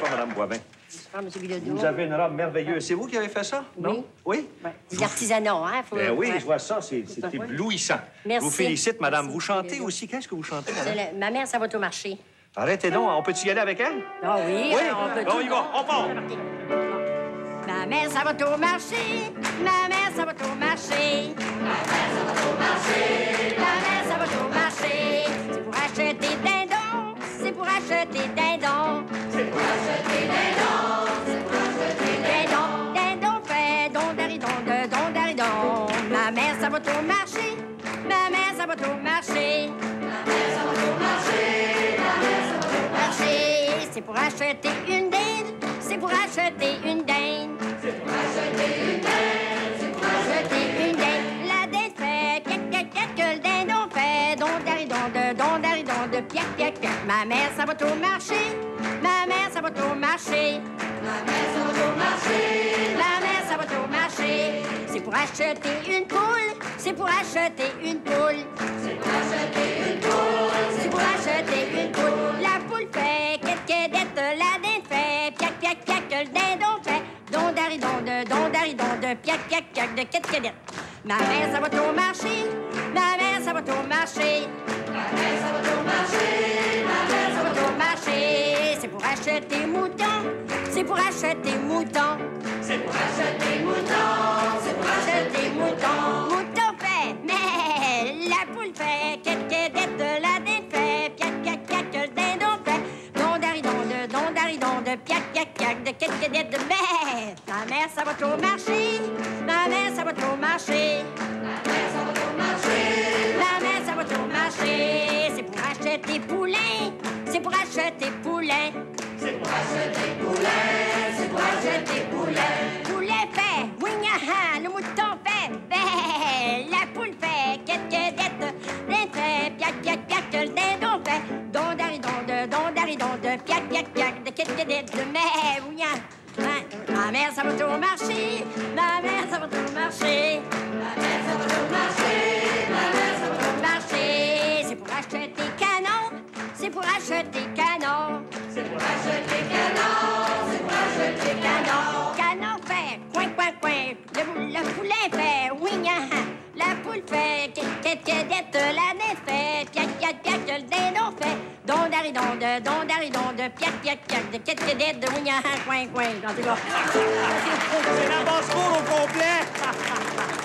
Bonsoir, Madame Boivin. Bonsoir, M. Bilodeau. Vous avez une robe merveilleuse. C'est vous qui avez fait ça? Non? Oui? Ouais. C'est l'artisanat, hein? Faut... Ben oui, ouais. je vois ça. C'est éblouissant. Merci. Je vous félicite, Madame. Merci, Vous chantez aussi. Qu'est-ce que vous chantez, la- Ma mère, ça va au marché. Arrêtez donc. On peut-y aller avec elle? Ah oui, Oui? on peut Bon, tout- on y va. On part. Ma mère, ça va au marché. Ma mère, ça va au marché. Ça va au marché. Ma mère, ça va au marché. Ma mère, ça va au marché. Ma mère, ça va au marché. C'est pour acheter une dinde. C'est pour acheter une dinde. C'est pour acheter une dinde. C'est pour acheter une dinde. La dinde fait piac, piac, piac, que le dindon fait don daridon de don daridon de piac, piac, piac. Ma mère, ça va au marché. Ma mère, ça va au marché. Ma mère, ça va au marché. Ma mère, ça va au marché. C'est pour acheter une poule. C'est pour acheter une poule. C'est pour acheter une poule. C'est pour acheter une poule. La poule fait quédette, la dinde fait piac, piac, piac, le dindon fait don daridon de don daridon de piac, piac, piac de quédette. Ma mère, ça va au marché. Ma mère, ça va au marché. Ma mère, ça va au marché. Ma mère, ça va au marché. C'est pour acheter mouton. C'est pour acheter mouton. C'est pour acheter mouton. Piac de quédette de mais. Ma mère, ça va au marché. Ma mère, ça va au marché. Ma mère, ça va au marché. Ma mère, ça va au marché. C'est pour acheter poulain. C'est pour acheter poulain. C'est pour acheter poulain. C'est pour acheter poulain. Poulet fait. Oui, ah, le mouton fait. Bé. La poule fait. Quête, quédette. Dinde fait. Piac, piac, piac. Le dindon fait. Don, daridon, de don, de piac, piac, piac. De quête, quédette. De mais. Oui, Ma mère, ça va au marché. Ma mère, ça va au marché. Ma mère, ça va au marché. Ma mère, ça va au marché. C'est pour acheter canons. C'est pour acheter canons. C'est pour acheter canons. C'est pour acheter canons. Canon fait coin, coin, coin. Le, le poulet fait oui, ah, ah. La poule fait quête, quédette. La nette de don, de piac, piac, piac. De quête. De oui, ah, ah, coin, coin. En tout cas. C'est la.